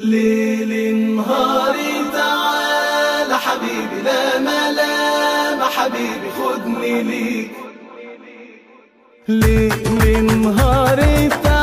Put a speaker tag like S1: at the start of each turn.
S1: ليل نهار تعال حبيبي لا ملام حبيبي خدني ليك. ليل نهار تعال